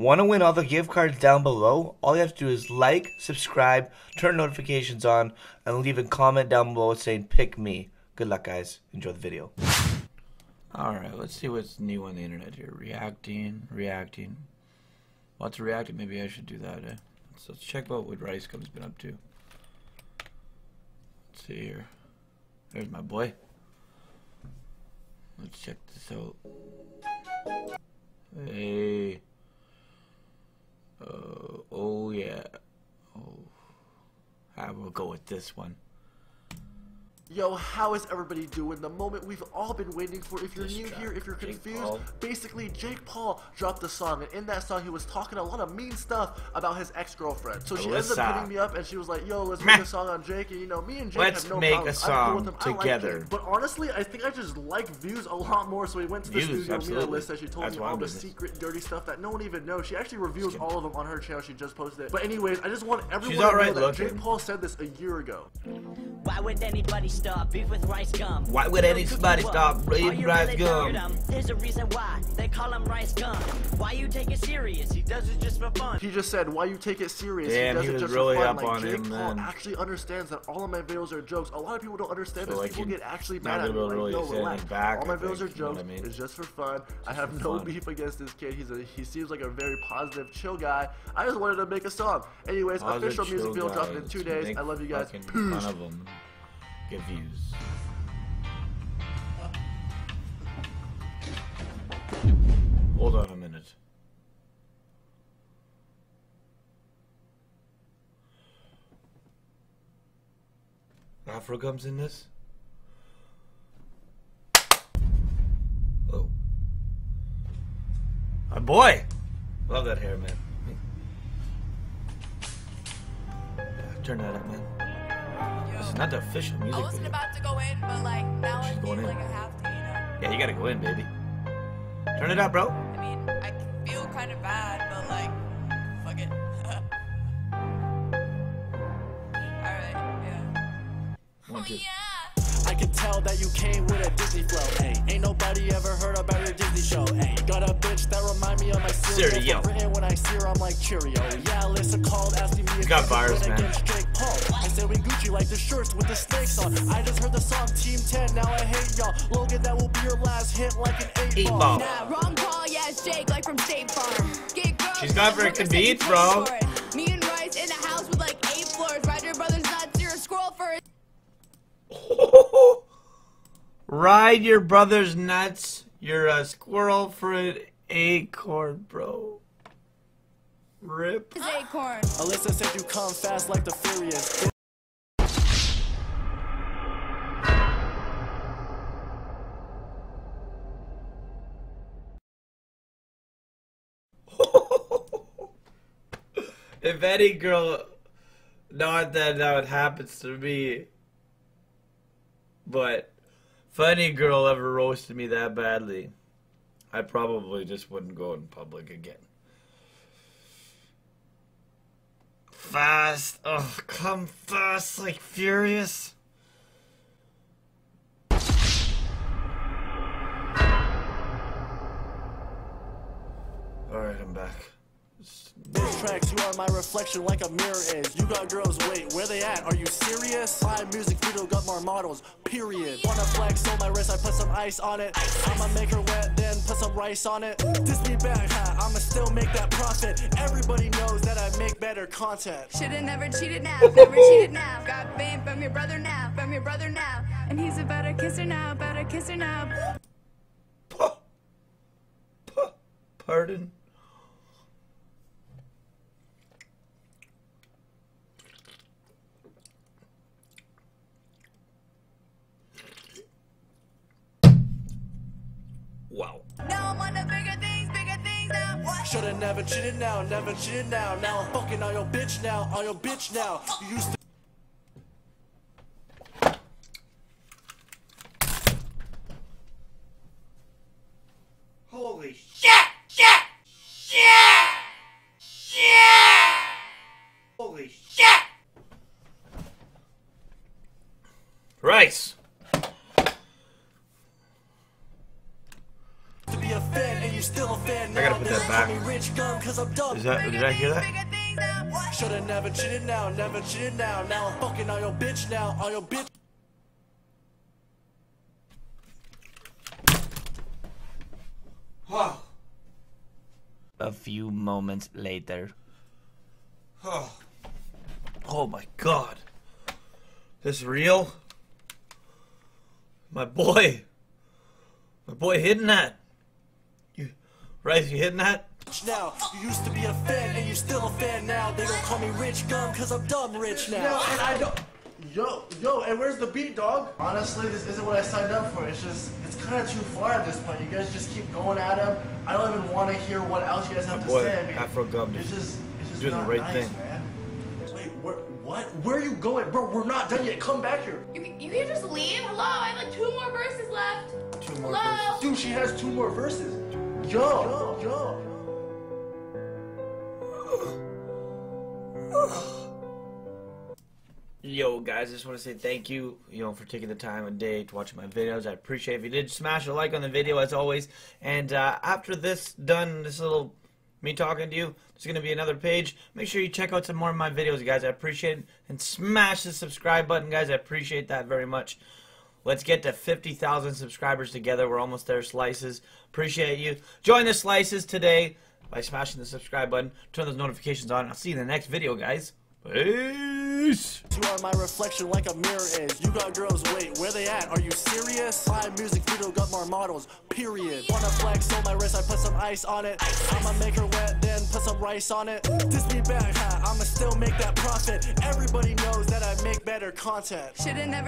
Want to win all the gift cards down below? All you have to do is like, subscribe, turn notifications on, and leave a comment down below saying pick me. Good luck, guys. Enjoy the video. Alright, let's see what's new on the internet here. Reacting, reacting. What's reacting? Maybe I should do that, eh? So let's check out what Rice Gum's been up to. Let's see here. There's my boy. Let's check this out. Hey. Yeah. Oh. I will go with this one. Yo, how is everybody doing? The moment we've all been waiting for. If you're This new guy, here, if you're confused, Paul. basically Jake Paul dropped a song, and in that song he was talking a lot of mean stuff about his ex-girlfriend. So she ended up Alissa. hitting me up, and she was like, "Yo, let's Meh. make a song on Jake." And you know, me and Jake Let's have no make a problems. I'm cool with song him. I like together. Jake. But honestly, I think I just like views a lot more. So we went to the Views, studio. Me and absolutely. Alissa, she told That's me all I'm the doing this. secret, dirty stuff that no one even knows. She actually reveals all of them on her channel. She just posted it. But anyways, I just want everyone to alright know that Jake looking. Paul said this a year ago. Why would anybody stop beef with rice gum? Why would anybody stop Are eating you rice really gum? Um, there's a reason why they call him rice gum. Why you take it serious? He does it just for fun. He just said, "Why you take it serious?" Damn, he does he it was just really for fun. up like, on Jake him, Paul man. actually understands that all of my videos are jokes. A lot of people don't understand So, this. like, people get actually mad at me. gonna Like, really no, relax. back, all my videos think, are you know jokes. I mean? It's just for fun. I have no fun. beef against this kid. He's a he seems like a very positive, chill guy. I just wanted to make a song. Anyways, Positive, official music video dropping in two days. I love you guys. fucking Peace. Get views. Hold on a minute. Afro comes in this? Oh. My boy! Love that hair, man. Turn that up, man. This is not the official music. I wasn't video. about to go in, but like now I She's feel going in. like I have to, you know. Yeah, you gotta go in, baby. Turn it up, bro. I mean, I can feel kind of bad, but like, fuck it. Alright, yeah. One, oh, two. I can tell that you came with a Disney flow. Hey, ain't nobody ever heard about your Disney show. Hey, got a bitch that remind me of my cereal. Cereal. Written when I see her, I'm like Cheerio. Yeah, Alissa called asking me if got I could virus, win man. against Jake Paul. I said like the shirts with the snakes on. I just heard the song Team 10, now I hate y'all. Logan, that will be your last hit like an eight, Eight ball. ball. Nah, wrong call, yeah, it's Jake, like from State Farm. Get girls, She's got but freaking beats, bro. Me and Rice in a house with like eight floors. Ride your brother's nuts, you're a squirrel for it. Ride your brother's nuts. You're a squirrel for an acorn, bro. Rip. His acorn. Alissa said you come fast like the Furious. If any girl, not that now it happens to me, but if any girl ever roasted me that badly, I probably just wouldn't go in public again. Fast, oh, come fast like furious. All right, I'm back. Diss tracks, you are my reflection like a mirror is. You got girls, wait, where they at? Are you serious? My music video got more models, period. Wanna flex on my wrist, I put some ice on it. I'ma make her wet, then put some rice on it. Diss me back, huh? I'ma still make that profit. Everybody knows that I make better content. Should've never cheated now, never cheated now. Got fame from your brother now, from your brother now. And he's about to kiss her now, about to kiss her now. Pa- pa- Pardon? Shoulda never cheated now, never cheated now. Now I'm fucking on your bitch now, on your bitch now. You used to. Holy shit! Shit! Shit! Shit! Holy shit! Rice. to be a fan and you still a fan I gotta put that back. me rich gum cause I'm. Is that? Did I hear that? Shoulda never cheated now, never cheated now. Now I'm fucking on your bitch now, on your bitch. A few moments later. Oh my god. This real? My boy. My boy hitting that. You Rice, you hitting that? Now, you used to be a fan and you're still a fan now. They don't call me rich gum cause I'm dumb rich now. Yo, and I don't. Yo, yo, and where's the beat, dog? Honestly, this isn't what I signed up for. It's just, it's kind of too far at this point. You guys just keep going at him. I don't even want to hear what else you guys have My to boy, say. because Afro Gum, It's dude. just, it's just Doing the not right nice, thing. man. Wait, where, what? Where are you going, bro? We're not done yet. Come back here, You, you can just leave? Hello, I have like two more verses left. Two more Hello? verses. dude. She has two more verses. Yo, yo, yo. Guys, I just want to say thank you, you know, for taking the time of day to watch my videos. I appreciate it. If you did, smash a like on the video as always. And uh, after this done, this little me talking to you, there's going to be another page. Make sure you check out some more of my videos, guys. I appreciate it. And smash the subscribe button, guys. I appreciate that very much. Let's get to 50,000 subscribers together. We're almost there, Slices. Appreciate you. Join the Slices today by smashing the subscribe button. Turn those notifications on. I'll see you in the next video, guys. Peace. You are my reflection like a mirror is. You got girls, wait, where they at? Are you serious? My music video got more models, period. Wanna flex on my wrist, I put some ice on it. I'ma make her wet, then put some rice on it. Diss me back, huh? I'ma still make that profit. Everybody knows that I make better content. Shoulda never.